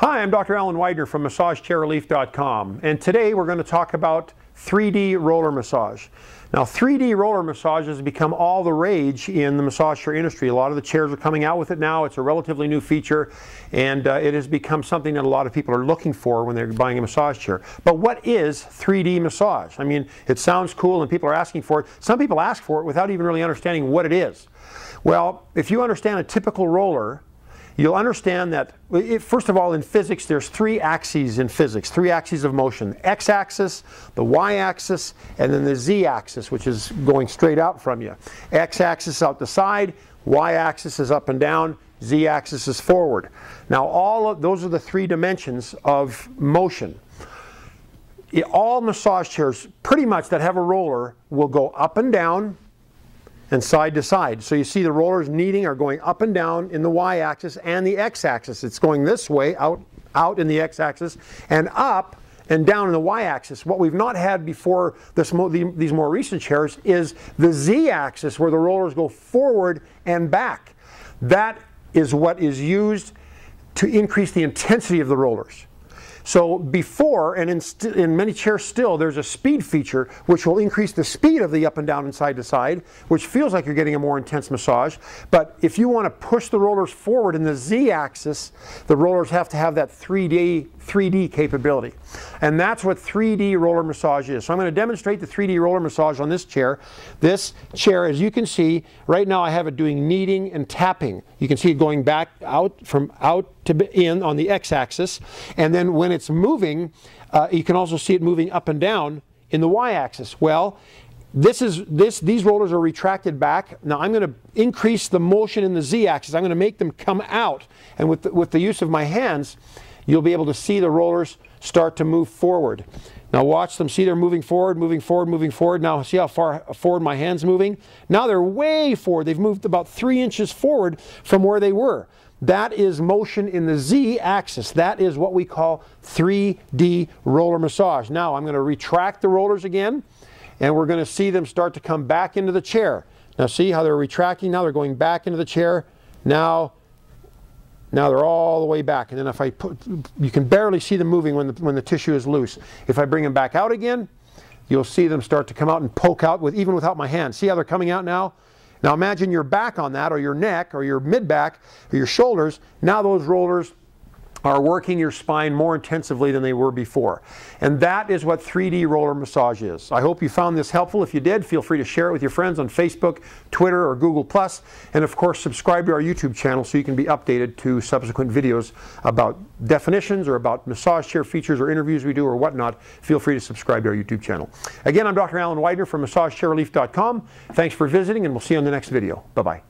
Hi, I'm Dr. Alan Weidner from MassageChairRelief.com, and today we're going to talk about 3D roller massage. Now, 3D roller massage has become all the rage in the massage chair industry. A lot of the chairs are coming out with it now. It's a relatively new feature, and uh, it has become something that a lot of people are looking for when they're buying a massage chair. But what is 3D massage? I mean, it sounds cool and people are asking for it. Some people ask for it without even really understanding what it is. Well, if you understand a typical roller, you'll understand that, first of all, in physics, there's three axes in physics, three axes of motion. x-axis, the y-axis, and then the z-axis, which is going straight out from you. x-axis out the side, y-axis is up and down, z-axis is forward. Now, all of those are the three dimensions of motion. All massage chairs, pretty much that have a roller, will go up and down, and side to side. So you see the rollers kneading are going up and down in the y-axis and the x-axis. It's going this way, out, out in the x-axis, and up and down in the y-axis. What we've not had before this the, these more recent chairs is the z-axis where the rollers go forward and back. That is what is used to increase the intensity of the rollers. So before, and in, in, many chairs still, there's a speed feature which will increase the speed of the up and down and side to side, which feels like you're getting a more intense massage. But if you want to push the rollers forward in the z-axis, the rollers have to have that 3D 3D capability. And that's what 3D roller massage is. So I'm going to demonstrate the 3D roller massage on this chair. This chair, as you can see, right now I have it doing kneading and tapping. You can see it going back out from out to in on the x-axis. And then when it's moving, uh, you can also see it moving up and down in the y-axis. Well, this is this these rollers are retracted back. Now I'm going to increase the motion in the z-axis. I'm going to make them come out. And with the, with the use of my hands, you'll be able to see the rollers start to move forward. Now watch them, see they're moving forward, moving forward, moving forward. Now see how far forward my hand's moving? Now they're way forward. They've moved about three inches forward from where they were. That is motion in the z-axis. That is what we call 3D roller massage. Now I'm going to retract the rollers again and we're going to see them start to come back into the chair. Now see how they're retracting? Now they're going back into the chair. Now now they're all the way back. And then if I put, you can barely see them moving when the, when the tissue is loose. If I bring them back out again, you'll see them start to come out and poke out with even without my hand. See how they're coming out now? Now imagine your back on that or your neck or your mid back or your shoulders. Now those rollers are working your spine more intensively than they were before. And that is what 3D roller massage is. I hope you found this helpful. If you did, feel free to share it with your friends on Facebook, Twitter, or Google+. And of course, subscribe to our YouTube channel so you can be updated to subsequent videos about definitions or about massage chair features or interviews we do or whatnot. Feel free to subscribe to our YouTube channel. Again, I'm Dr. Alan Weidner from MassageChairRelief.com. Thanks for visiting, and we'll see you on the next video. Bye-bye.